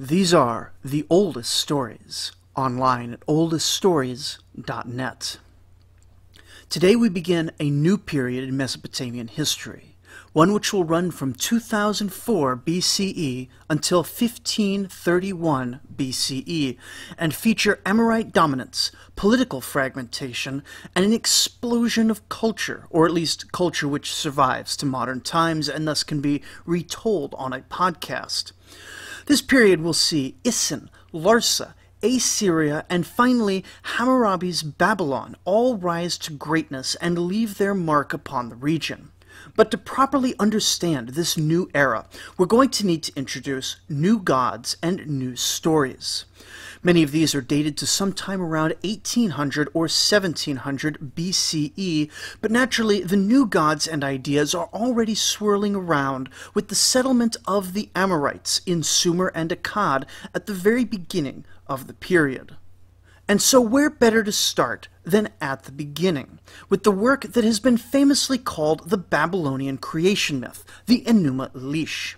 These are the oldest stories online at oldeststories.net. Today we begin a new period in Mesopotamian history, one which will run from 2004 BCE until 1531 BCE, and feature Amorite dominance, political fragmentation, and an explosion of culture, or at least culture which survives to modern times and thus can be retold on a podcast. This period will see Isin, Larsa, Assyria, and finally Hammurabi's Babylon all rise to greatness and leave their mark upon the region. But to properly understand this new era, we're going to need to introduce new gods and new stories. Many of these are dated to sometime around 1800 or 1700 BCE, but naturally the new gods and ideas are already swirling around with the settlement of the Amorites in Sumer and Akkad at the very beginning of the period. And so where better to start than at the beginning, with the work that has been famously called the Babylonian creation myth, the Enuma Elish.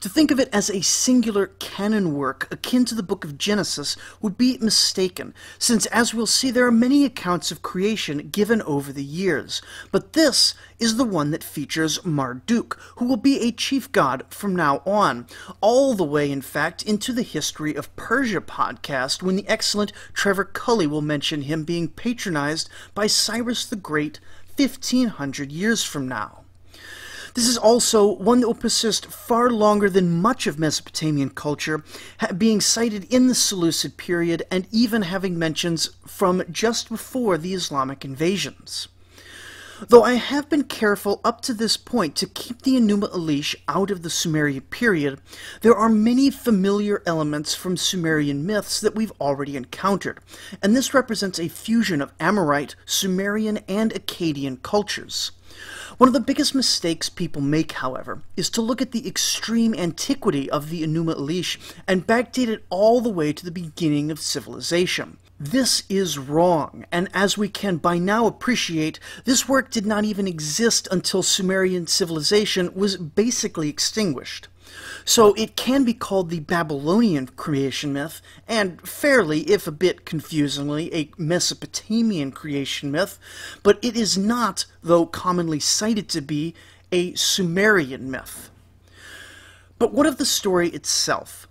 To think of it as a singular canon work akin to the book of Genesis would be mistaken, since as we'll see there are many accounts of creation given over the years, but this is the one that features Marduk, who will be a chief god from now on, all the way in fact into the History of Persia podcast when the excellent Trevor Culley will mention him being patronized by Cyrus the Great 1500 years from now. This is also one that will persist far longer than much of Mesopotamian culture, being cited in the Seleucid period and even having mentions from just before the Islamic invasions. Though I have been careful up to this point to keep the Enuma Elish out of the Sumerian period, there are many familiar elements from Sumerian myths that we've already encountered, and this represents a fusion of Amorite, Sumerian, and Akkadian cultures. One of the biggest mistakes people make, however, is to look at the extreme antiquity of the Enuma Elish and backdate it all the way to the beginning of civilization. This is wrong, and as we can by now appreciate, this work did not even exist until Sumerian civilization was basically extinguished. So it can be called the Babylonian creation myth, and fairly, if a bit confusingly, a Mesopotamian creation myth, but it is not, though commonly cited to be, a Sumerian myth. But what of the story itself?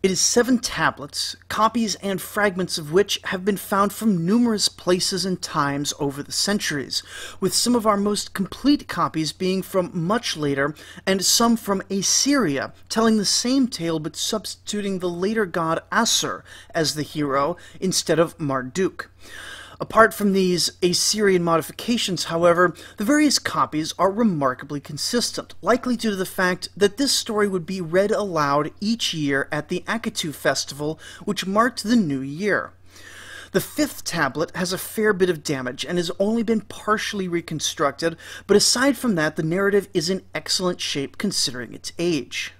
It is seven tablets, copies and fragments of which have been found from numerous places and times over the centuries, with some of our most complete copies being from much later, and some from Assyria, telling the same tale but substituting the later god Assur as the hero instead of Marduk. Apart from these Assyrian modifications, however, the various copies are remarkably consistent, likely due to the fact that this story would be read aloud each year at the Akitu festival, which marked the new year. The fifth tablet has a fair bit of damage and has only been partially reconstructed, but aside from that, the narrative is in excellent shape considering its age.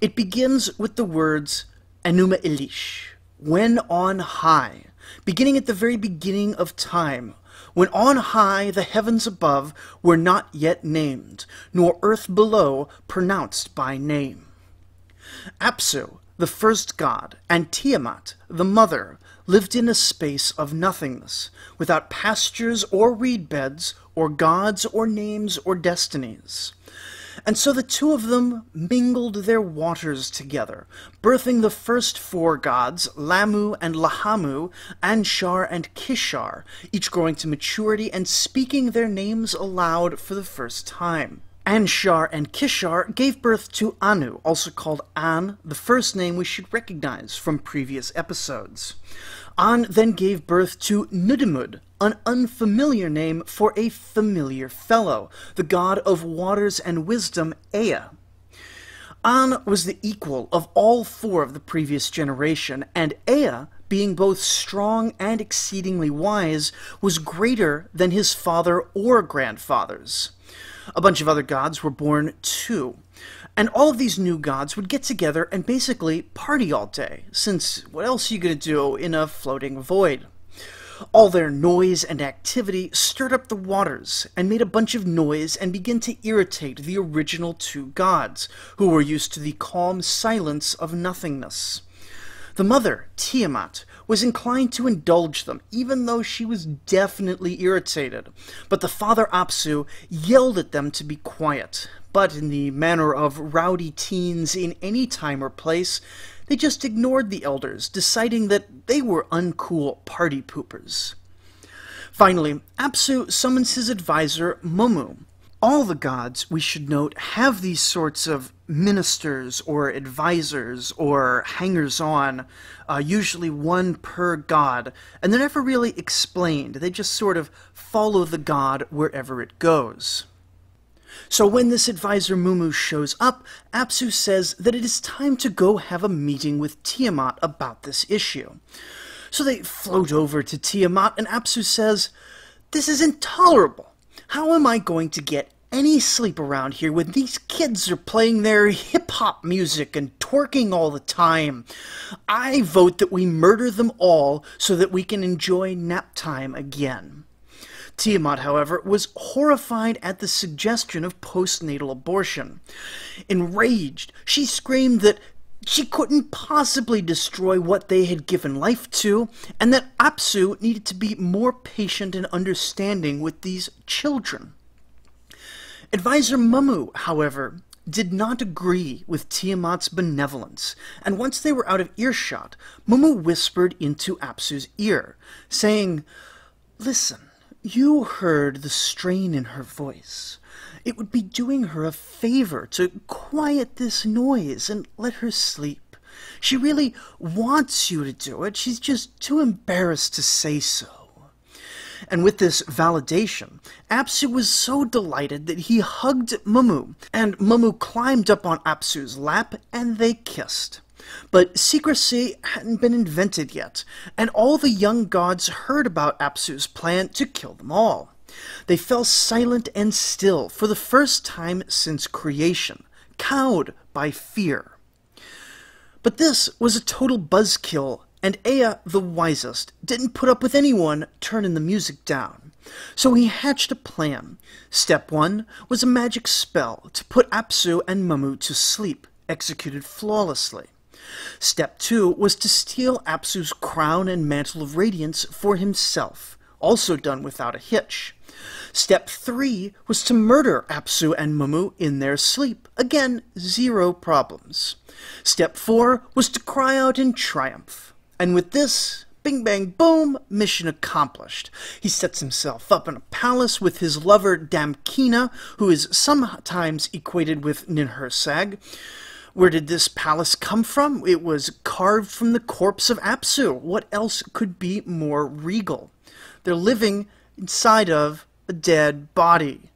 It begins with the words Enuma Elish, when on high, beginning at the very beginning of time, when on high the heavens above were not yet named, nor earth below pronounced by name. Apsu, the first god, and Tiamat, the mother, lived in a space of nothingness, without pastures or reed beds, or gods, or names, or destinies. And so the two of them mingled their waters together, birthing the first four gods, Lahmu and Lahamu, Anshar and Kishar, each growing to maturity and speaking their names aloud for the first time. Anshar and Kishar gave birth to Anu, also called An, the first name we should recognize from previous episodes. An then gave birth to Nudimmud, an unfamiliar name for a familiar fellow, the god of waters and wisdom, Ea. An was the equal of all four of the previous generation, and Ea, being both strong and exceedingly wise, was greater than his father or grandfathers. A bunch of other gods were born too. And all of these new gods would get together and basically party all day, since what else are you going to do in a floating void? All their noise and activity stirred up the waters and made a bunch of noise and began to irritate the original two gods, who were used to the calm silence of nothingness. The mother, Tiamat, was inclined to indulge them, even though she was definitely irritated. But the father Apsu yelled at them to be quiet. But in the manner of rowdy teens in any time or place, they just ignored the elders, deciding that they were uncool party poopers. Finally, Apsu summons his advisor, Mummu, all the gods, we should note, have these sorts of ministers or advisors or hangers on, uh, usually one per god, and they're never really explained. They just sort of follow the god wherever it goes. So when this advisor Mummu shows up, Apsu says that it is time to go have a meeting with Tiamat about this issue. So they float over to Tiamat, and Apsu says, This is intolerable. How am I going to get any sleep around here when these kids are playing their hip hop music and twerking all the time? I vote that we murder them all so that we can enjoy nap time again. Tiamat, however, was horrified at the suggestion of postnatal abortion. Enraged, she screamed that she couldn't possibly destroy what they had given life to, and that Apsu needed to be more patient and understanding with these children. Advisor Mummu, however, did not agree with Tiamat's benevolence, and once they were out of earshot, Mummu whispered into Apsu's ear, saying, Listen, you heard the strain in her voice. It would be doing her a favor to quiet this noise and let her sleep. She really wants you to do it. She's just too embarrassed to say so. And with this validation, Apsu was so delighted that he hugged Mummu, and Mummu climbed up on Apsu's lap and they kissed. But secrecy hadn't been invented yet, and all the young gods heard about Apsu's plan to kill them all. They fell silent and still for the first time since creation, cowed by fear. But this was a total buzzkill, and Ea, the wisest, didn't put up with anyone turning the music down. So he hatched a plan. Step one was a magic spell to put Apsu and Mummu to sleep, executed flawlessly. Step two was to steal Apsu's crown and mantle of radiance for himself, also done without a hitch. Step three was to murder Apsu and Mummu in their sleep. Again, zero problems. Step four was to cry out in triumph. And with this, bing bang boom, mission accomplished. He sets himself up in a palace with his lover Damkina, who is sometimes equated with Ninhursag. Where did this palace come from? It was carved from the corpse of Apsu. What else could be more regal? They're living inside of a dead body.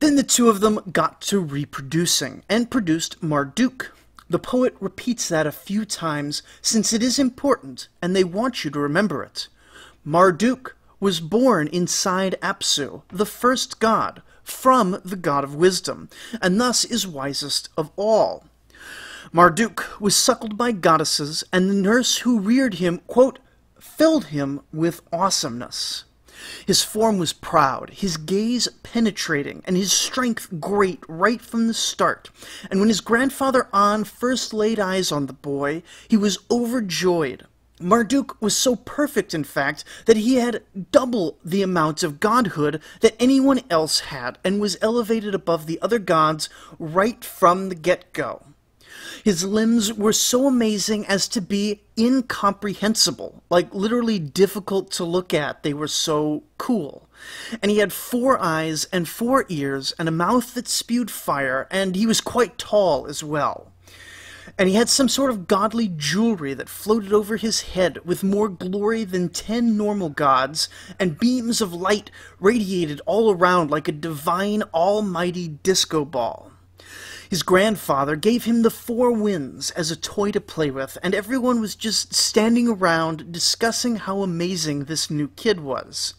Then the two of them got to reproducing and produced Marduk. The poet repeats that a few times since it is important and they want you to remember it. Marduk was born inside Apsu, the first god, from the god of wisdom, and thus is wisest of all. Marduk was suckled by goddesses, and the nurse who reared him, quote, filled him with awesomeness. His form was proud, his gaze penetrating, and his strength great right from the start. And when his grandfather An first laid eyes on the boy, he was overjoyed. Marduk was so perfect, in fact, that he had double the amount of godhood that anyone else had, and was elevated above the other gods right from the get-go. His limbs were so amazing as to be incomprehensible, like literally difficult to look at. They were so cool. And he had four eyes and four ears and a mouth that spewed fire, and he was quite tall as well. And he had some sort of godly jewelry that floated over his head with more glory than ten normal gods, and beams of light radiated all around like a divine almighty disco ball. His grandfather gave him the four winds as a toy to play with, and everyone was just standing around discussing how amazing this new kid was.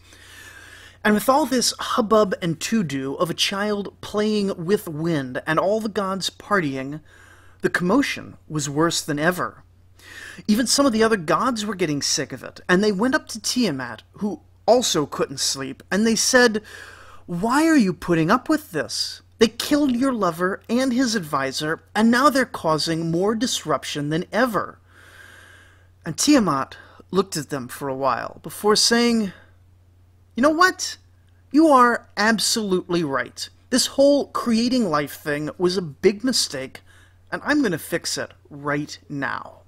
And with all this hubbub and to-do of a child playing with wind and all the gods partying, the commotion was worse than ever. Even some of the other gods were getting sick of it, and they went up to Tiamat, who also couldn't sleep, and they said, Why are you putting up with this? They killed your lover and his advisor, and now they're causing more disruption than ever. And Tiamat looked at them for a while before saying, You know what? You are absolutely right. This whole creating life thing was a big mistake, and I'm going to fix it right now.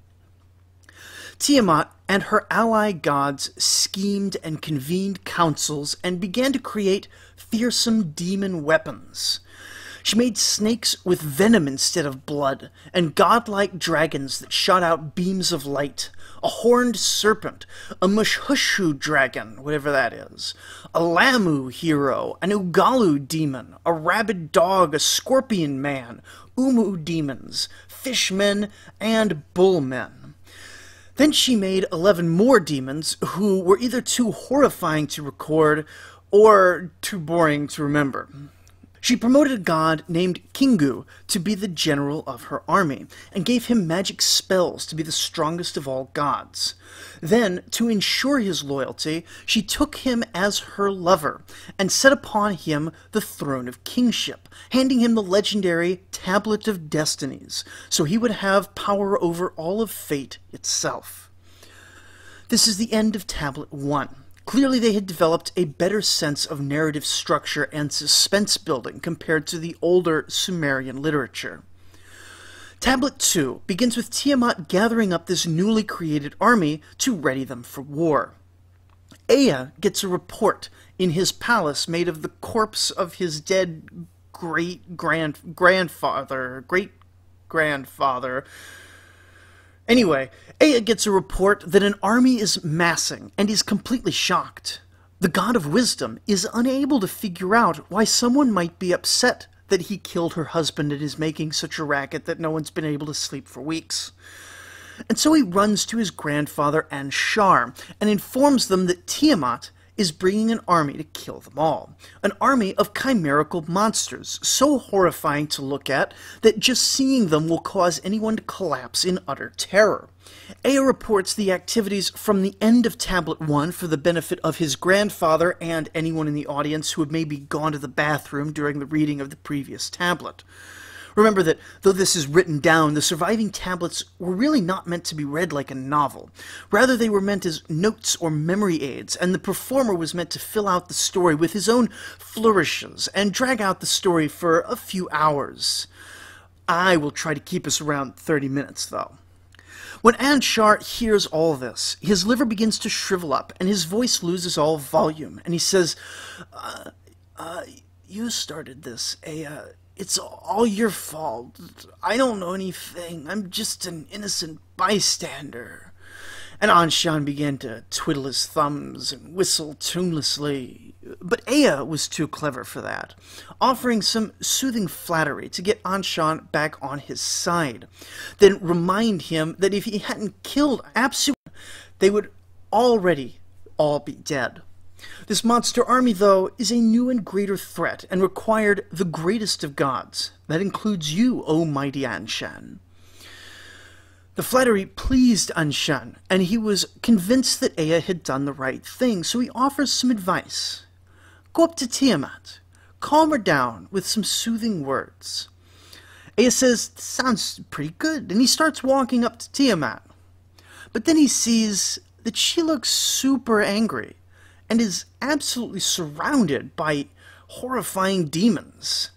Tiamat and her ally gods schemed and convened councils and began to create fearsome demon weapons. She made snakes with venom instead of blood, and godlike dragons that shot out beams of light, a horned serpent, a Mushushu dragon, whatever that is, a Lahmu hero, an Ugallu demon, a rabid dog, a scorpion man, Umu demons, fishmen, and bullmen. Then she made 11 more demons who were either too horrifying to record or too boring to remember. She promoted a god named Kingu to be the general of her army, and gave him magic spells to be the strongest of all gods. Then, to ensure his loyalty, she took him as her lover, and set upon him the throne of kingship, handing him the legendary Tablet of Destinies, so he would have power over all of fate itself. This is the end of Tablet 1. Clearly, they had developed a better sense of narrative structure and suspense building compared to the older Sumerian literature. Tablet 2 begins with Tiamat gathering up this newly created army to ready them for war. Ea gets a report in his palace made of the corpse of his dead great grand grandfather, great grandfather, Anyway, Ea gets a report that an army is massing and is completely shocked. The god of wisdom is unable to figure out why someone might be upset that he killed her husband and is making such a racket that no one's been able to sleep for weeks. And so he runs to his grandfather Anshar and informs them that Tiamat is bringing an army to kill them all. An army of chimerical monsters, so horrifying to look at that just seeing them will cause anyone to collapse in utter terror. Ea reports the activities from the end of Tablet 1 for the benefit of his grandfather and anyone in the audience who had maybe gone to the bathroom during the reading of the previous tablet. Remember that though this is written down, the surviving tablets were really not meant to be read like a novel. Rather, they were meant as notes or memory aids, and the performer was meant to fill out the story with his own flourishes and drag out the story for a few hours. I will try to keep us around 30 minutes, though. When Anshar hears all this, his liver begins to shrivel up, and his voice loses all volume, and he says, uh, uh, you started this, Ea. It's all your fault. I don't know anything. I'm just an innocent bystander. And Anshar began to twiddle his thumbs and whistle tunelessly. But Ea was too clever for that, offering some soothing flattery to get Anshar back on his side, then remind him that if he hadn't killed Apsu, they would already all be dead. This monster army, though, is a new and greater threat and required the greatest of gods. That includes you, O mighty Anshar. The flattery pleased Anshar, and he was convinced that Ea had done the right thing, so he offers some advice. Go up to Tiamat, calm her down with some soothing words. Ea says, sounds pretty good, and he starts walking up to Tiamat. But then he sees that she looks super angry and is absolutely surrounded by horrifying demons.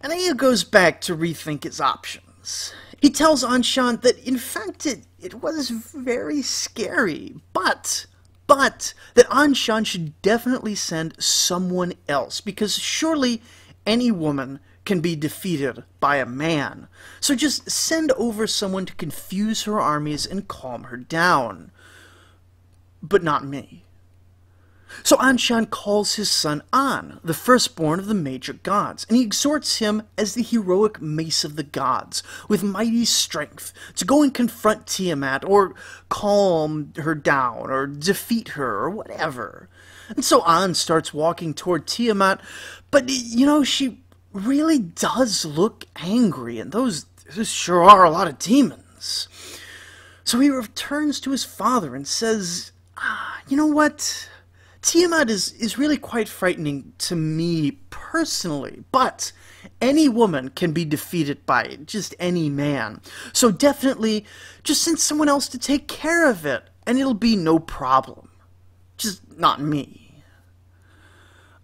And Ea goes back to rethink his options. He tells Anshar that in fact it, it was very scary, but but that Anshar should definitely send someone else, because surely any woman can be defeated by a man. So just send over someone to confuse her armies and calm her down. But not me. So Anshar calls his son An, the firstborn of the major gods, and he exhorts him as the heroic mace of the gods, with mighty strength, to go and confront Tiamat, or calm her down, or defeat her, or whatever. And so An starts walking toward Tiamat, but, you know, she really does look angry, and those, those sure are a lot of demons. So he returns to his father and says, ah, You know what? Tiamat is, is really quite frightening to me personally, but any woman can be defeated by just any man. So definitely just send someone else to take care of it, and it'll be no problem. Just not me.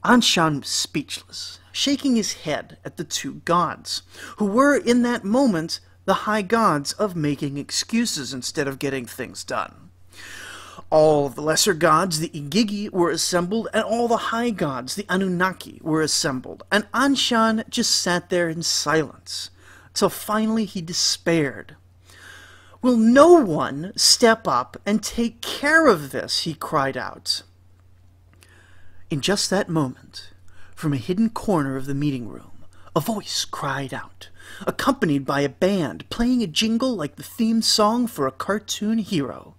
Anshar was speechless, shaking his head at the two gods, who were in that moment the high gods of making excuses instead of getting things done. All the lesser gods, the Igigi, were assembled, and all the high gods, the Anunnaki, were assembled, and Anshar just sat there in silence, till finally he despaired. Will no one step up and take care of this? he cried out. In just that moment, from a hidden corner of the meeting room, a voice cried out, accompanied by a band playing a jingle like the theme song for a cartoon hero.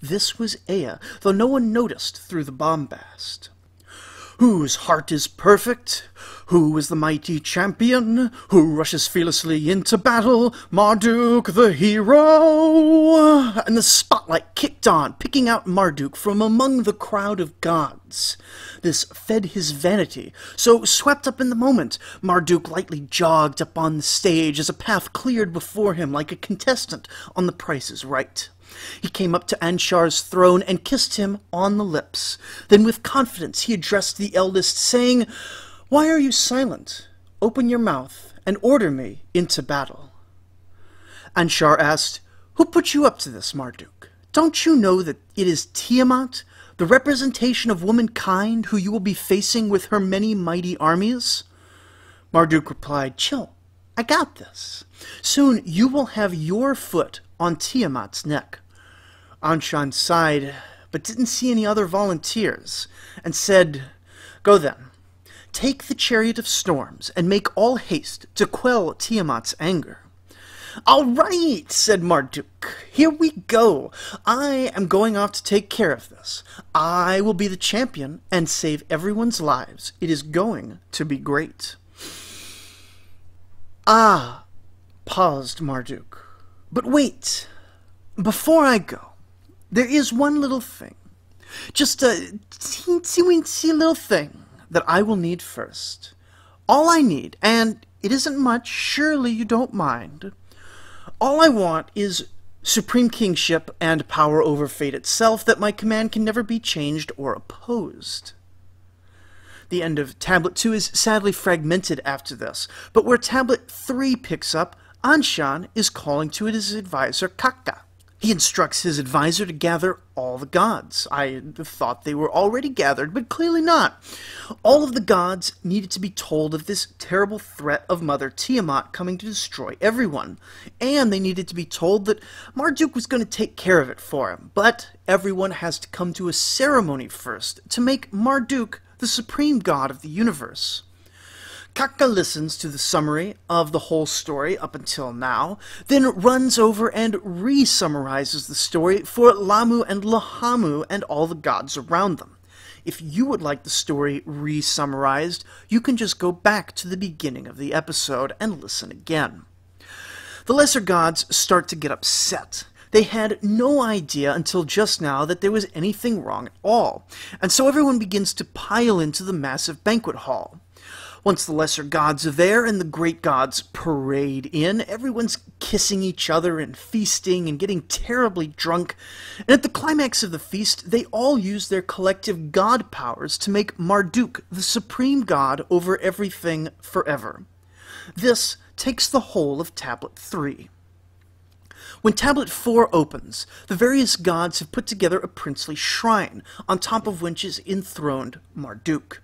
This was Ea, though no one noticed through the bombast. Whose heart is perfect? Who is the mighty champion? Who rushes fearlessly into battle? Marduk the hero! And the spotlight kicked on, picking out Marduk from among the crowd of gods. This fed his vanity, so swept up in the moment, Marduk lightly jogged up on the stage as a path cleared before him like a contestant on the Price is Right. He came up to Anshar's throne and kissed him on the lips. Then with confidence he addressed the eldest, saying, Why are you silent? Open your mouth and order me into battle. Anshar asked, Who put you up to this, Marduk? Don't you know that it is Tiamat, the representation of womankind, who you will be facing with her many mighty armies? Marduk replied, Chill, I got this. Soon you will have your foot on Tiamat's neck. Anshar sighed, but didn't see any other volunteers, and said, Go then. Take the chariot of storms, and make all haste to quell Tiamat's anger. All right, said Marduk. Here we go. I am going off to take care of this. I will be the champion and save everyone's lives. It is going to be great. Ah, paused Marduk. But wait, before I go, there is one little thing. Just a teensy weensy little thing that I will need first. All I need, and it isn't much, surely you don't mind. All I want is supreme kingship and power over fate itself that my command can never be changed or opposed. The end of Tablet 2 is sadly fragmented after this, but where Tablet 3 picks up, Anshar is calling to his advisor Kaka. He instructs his advisor to gather all the gods. I thought they were already gathered, but clearly not. All of the gods needed to be told of this terrible threat of Mother Tiamat coming to destroy everyone. And they needed to be told that Marduk was going to take care of it for him. But everyone has to come to a ceremony first to make Marduk the supreme god of the universe. Kaka listens to the summary of the whole story up until now, then runs over and re-summarizes the story for Lahmu and Lahamu and all the gods around them. If you would like the story re-summarized, you can just go back to the beginning of the episode and listen again. The lesser gods start to get upset. They had no idea until just now that there was anything wrong at all, and so everyone begins to pile into the massive banquet hall. Once the lesser gods are there and the great gods parade in, everyone's kissing each other and feasting and getting terribly drunk. And at the climax of the feast, they all use their collective god powers to make Marduk the supreme god over everything forever. This takes the whole of Tablet 3. When Tablet 4 opens, the various gods have put together a princely shrine, on top of which is enthroned Marduk.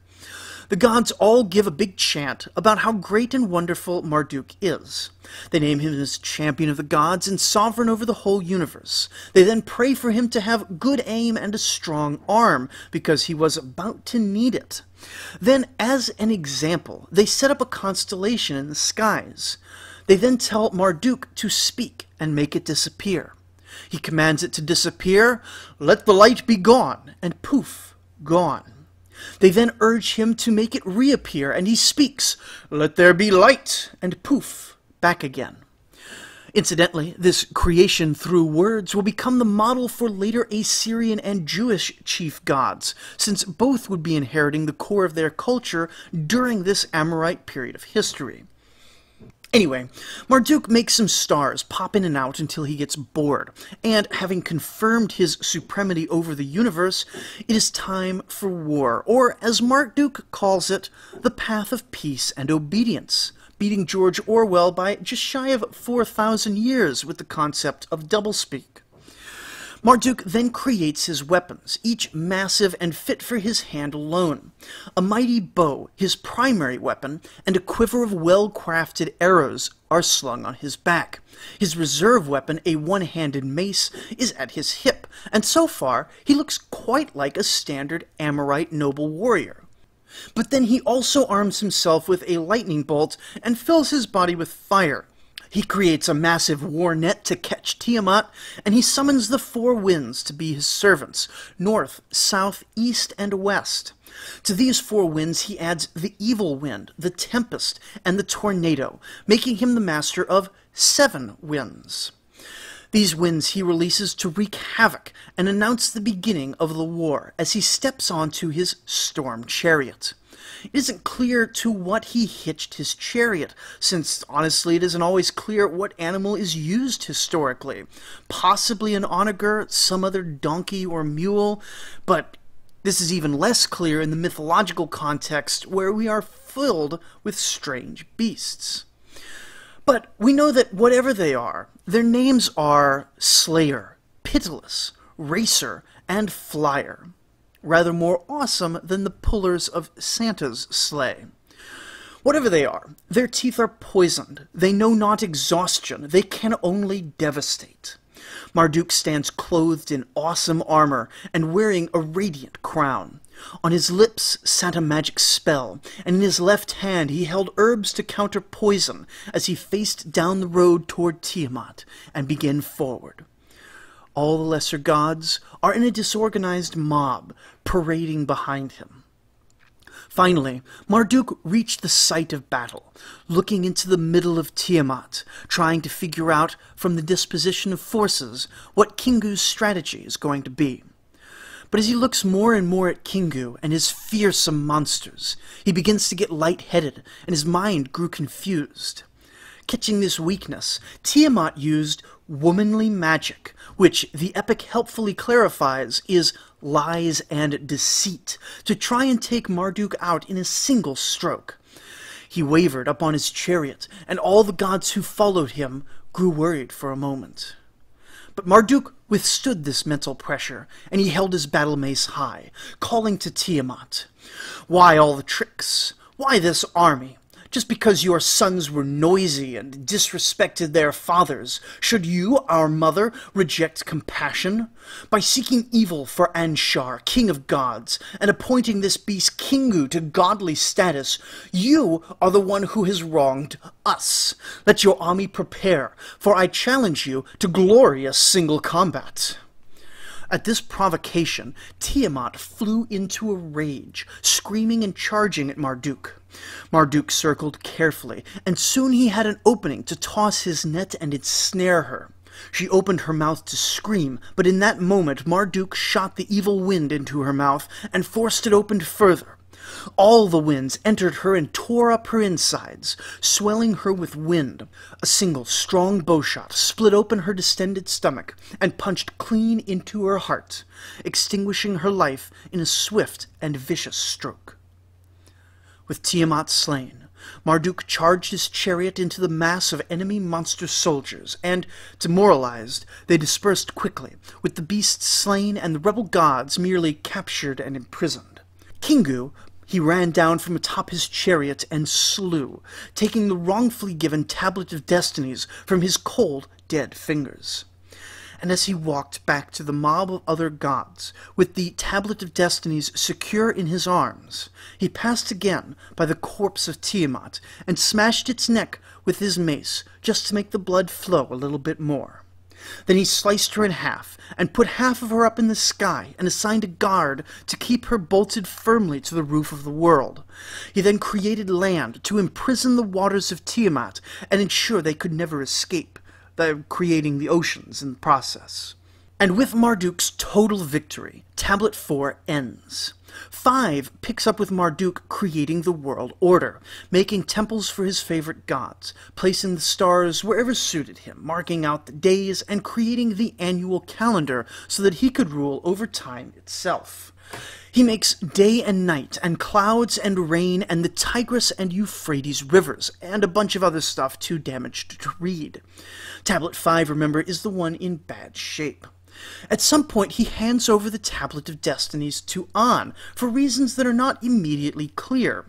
The gods all give a big chant about how great and wonderful Marduk is. They name him as champion of the gods and sovereign over the whole universe. They then pray for him to have good aim and a strong arm, because he was about to need it. Then, as an example, they set up a constellation in the skies. They then tell Marduk to speak and make it disappear. He commands it to disappear, let the light be gone, and poof, gone. They then urge him to make it reappear, and he speaks, Let there be light, and poof, back again. Incidentally, this creation through words will become the model for later Assyrian and Jewish chief gods, since both would be inheriting the core of their culture during this Amorite period of history. Anyway, Marduk makes some stars pop in and out until he gets bored, and having confirmed his supremacy over the universe, it is time for war, or as Marduk calls it, the path of peace and obedience beating George Orwell by just shy of 4,000 years with the concept of doublespeak. Marduk then creates his weapons, each massive and fit for his hand alone. A mighty bow, his primary weapon, and a quiver of well-crafted arrows are slung on his back. His reserve weapon, a one-handed mace, is at his hip, and so far he looks quite like a standard Amorite noble warrior. But then he also arms himself with a lightning bolt and fills his body with fire. He creates a massive war net to catch Tiamat, and he summons the four winds to be his servants north, south, east, and west. To these four winds he adds the evil wind, the tempest, and the tornado, making him the master of seven winds. These winds he releases to wreak havoc and announce the beginning of the war as he steps onto his storm chariot. It isn't clear to what he hitched his chariot, since honestly it isn't always clear what animal is used historically. Possibly an onager, some other donkey or mule, but this is even less clear in the mythological context where we are filled with strange beasts. But we know that whatever they are, their names are Slayer, Pitiless, Racer, and Flyer. Rather more awesome than the pullers of Santa's sleigh. Whatever they are, their teeth are poisoned. They know not exhaustion. They can only devastate. Marduk stands clothed in awesome armor and wearing a radiant crown. On his lips sat a magic spell, and in his left hand he held herbs to counter poison as he faced down the road toward Tiamat and began forward. All the lesser gods are in a disorganized mob parading behind him. Finally, Marduk reached the site of battle, looking into the middle of Tiamat, trying to figure out from the disposition of forces what Kingu's strategy is going to be. But as he looks more and more at Kingu and his fearsome monsters, he begins to get light-headed, and his mind grew confused. Catching this weakness, Tiamat used womanly magic, which the epic helpfully clarifies is lies and deceit, to try and take Marduk out in a single stroke. He wavered upon his chariot, and all the gods who followed him grew worried for a moment. But Marduk withstood this mental pressure, and he held his battle mace high, calling to Tiamat, Why all the tricks? Why this army? Just because your sons were noisy and disrespected their fathers, should you, our mother, reject compassion? By seeking evil for Anshar, king of gods, and appointing this beast Kingu to godly status, you are the one who has wronged us. Let your army prepare, for I challenge you to glorious single combat. At this provocation, Tiamat flew into a rage, screaming and charging at Marduk. Marduk circled carefully, and soon he had an opening to toss his net and ensnare her. She opened her mouth to scream, but in that moment Marduk shot the evil wind into her mouth and forced it open further. All the winds entered her and tore up her insides, swelling her with wind. A single strong bowshot split open her distended stomach and punched clean into her heart, extinguishing her life in a swift and vicious stroke. With Tiamat slain, Marduk charged his chariot into the mass of enemy monster soldiers, and, demoralized, they dispersed quickly, with the beasts slain and the rebel gods merely captured and imprisoned. Kingu he ran down from atop his chariot and slew, taking the wrongfully given Tablet of Destinies from his cold, dead fingers. And as he walked back to the mob of other gods, with the Tablet of Destinies secure in his arms, he passed again by the corpse of Tiamat and smashed its neck with his mace just to make the blood flow a little bit more. Then he sliced her in half, and put half of her up in the sky, and assigned a guard to keep her bolted firmly to the roof of the world. He then created land to imprison the waters of Tiamat, and ensure they could never escape. By creating the oceans in the process. And with Marduk's total victory, Tablet 4 ends. 5 picks up with Marduk creating the world order, making temples for his favorite gods, placing the stars wherever suited him, marking out the days, and creating the annual calendar so that he could rule over time itself. He makes day and night, and clouds and rain, and the Tigris and Euphrates rivers, and a bunch of other stuff too damaged to read. Tablet 5, remember, is the one in bad shape. At some point, he hands over the Tablet of Destinies to An for reasons that are not immediately clear.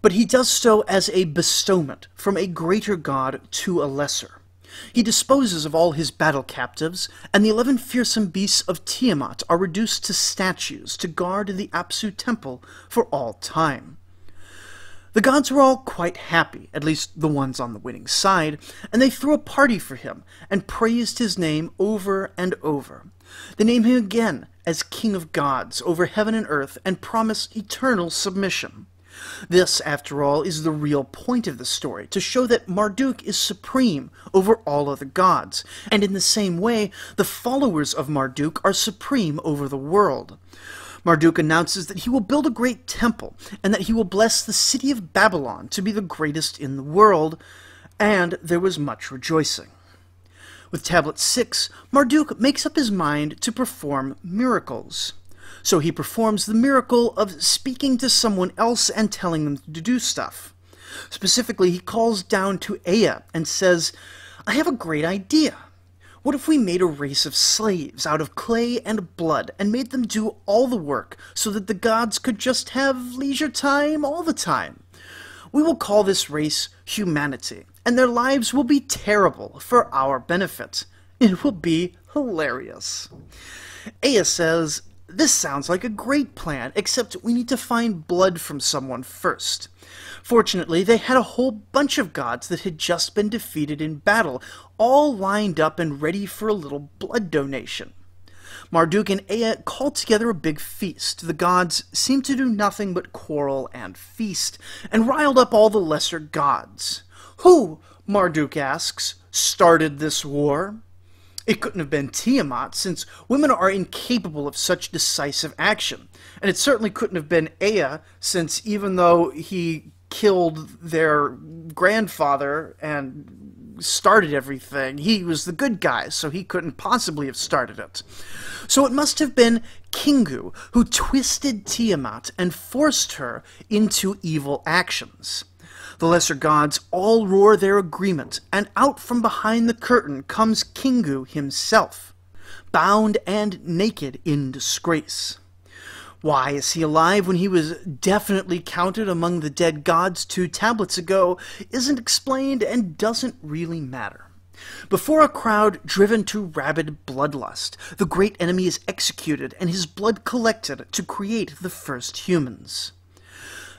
But he does so as a bestowment from a greater god to a lesser. He disposes of all his battle captives, and the eleven fearsome beasts of Tiamat are reduced to statues to guard the Apsu temple for all time. The gods were all quite happy, at least the ones on the winning side, and they threw a party for him and praised his name over and over. They name him again as King of Gods over heaven and earth and promise eternal submission. This, after all, is the real point of the story, to show that Marduk is supreme over all other gods, and in the same way, the followers of Marduk are supreme over the world. Marduk announces that he will build a great temple, and that he will bless the city of Babylon to be the greatest in the world, and there was much rejoicing. With Tablet 6, Marduk makes up his mind to perform miracles. So he performs the miracle of speaking to someone else and telling them to do stuff. Specifically, he calls down to Ea and says, I have a great idea. What if we made a race of slaves out of clay and blood and made them do all the work so that the gods could just have leisure time all the time? We will call this race humanity, and their lives will be terrible for our benefit. It will be hilarious. Ea says, This sounds like a great plan, except we need to find blood from someone first. Fortunately, they had a whole bunch of gods that had just been defeated in battle, all lined up and ready for a little blood donation. Marduk and Ea called together a big feast. The gods seemed to do nothing but quarrel and feast, and riled up all the lesser gods. Who, Marduk asks, started this war? It couldn't have been Tiamat, since women are incapable of such decisive action. And it certainly couldn't have been Ea, since even though he killed their grandfather and started everything. He was the good guy, so he couldn't possibly have started it. So it must have been Kingu who twisted Tiamat and forced her into evil actions. The lesser gods all roar their agreement, and out from behind the curtain comes Kingu himself, bound and naked in disgrace. Why is he alive when he was definitely counted among the dead gods two tablets ago isn't explained and doesn't really matter. Before a crowd driven to rabid bloodlust, the great enemy is executed and his blood collected to create the first humans.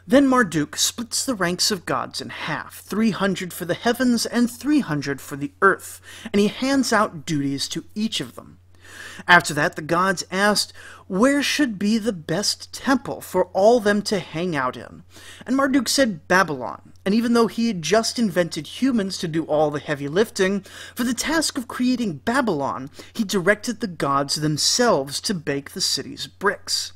Then Marduk splits the ranks of gods in half, 300 for the heavens and 300 for the earth, and he hands out duties to each of them. After that, the gods asked where should be the best temple for all them to hang out in. And Marduk said Babylon, and even though he had just invented humans to do all the heavy lifting, for the task of creating Babylon, he directed the gods themselves to bake the city's bricks.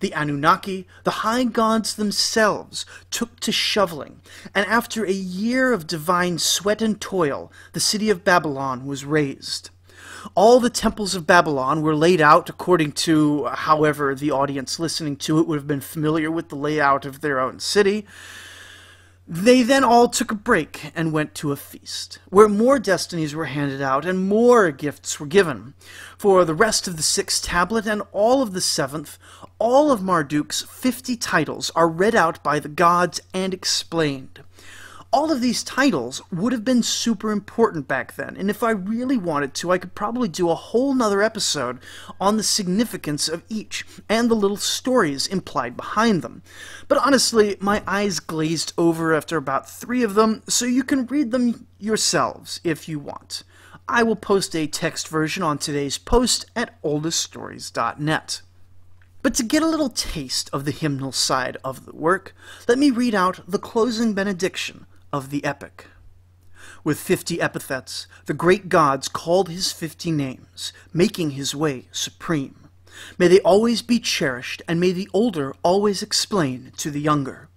The Anunnaki, the high gods themselves, took to shoveling, and after a year of divine sweat and toil, the city of Babylon was raised. All the temples of Babylon were laid out according to however the audience listening to it would have been familiar with the layout of their own city. They then all took a break and went to a feast, where more destinies were handed out and more gifts were given. For the rest of the sixth tablet and all of the seventh, all of Marduk's fifty titles are read out by the gods and explained all of these titles would have been super important back then, and if I really wanted to, I could probably do a whole nother episode on the significance of each and the little stories implied behind them. But honestly, my eyes glazed over after about three of them, so you can read them yourselves if you want. I will post a text version on today's post at oldeststories.net. But to get a little taste of the hymnal side of the work, let me read out the closing benediction of the epic. With fifty epithets, the great gods called his fifty names, making his way supreme. May they always be cherished, and may the older always explain to the younger.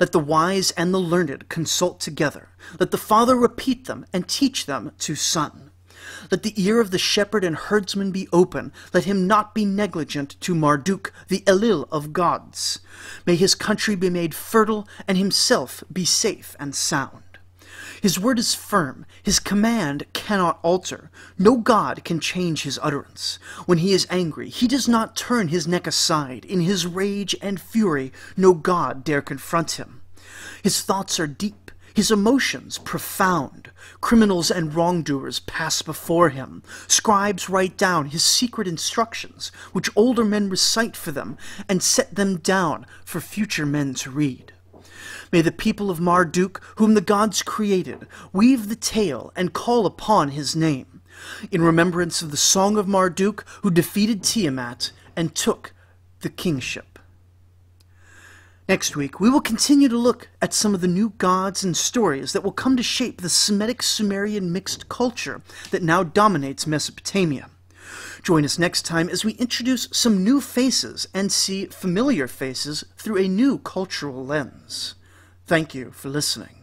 Let the wise and the learned consult together. Let the father repeat them and teach them to son. Let the ear of the shepherd and herdsman be open. Let him not be negligent to Marduk, the Elil of gods. May his country be made fertile and himself be safe and sound. His word is firm, his command cannot alter. No god can change his utterance. When he is angry, he does not turn his neck aside. In his rage and fury, no god dare confront him. His thoughts are deep, his emotions profound. Criminals and wrongdoers pass before him. Scribes write down his secret instructions, which older men recite for them and set them down for future men to read. May the people of Marduk, whom the gods created, weave the tale and call upon his name, in remembrance of the song of Marduk, who defeated Tiamat and took the kingship. Next week, we will continue to look at some of the new gods and stories that will come to shape the Semitic Sumerian mixed culture that now dominates Mesopotamia. Join us next time as we introduce some new faces and see familiar faces through a new cultural lens. Thank you for listening.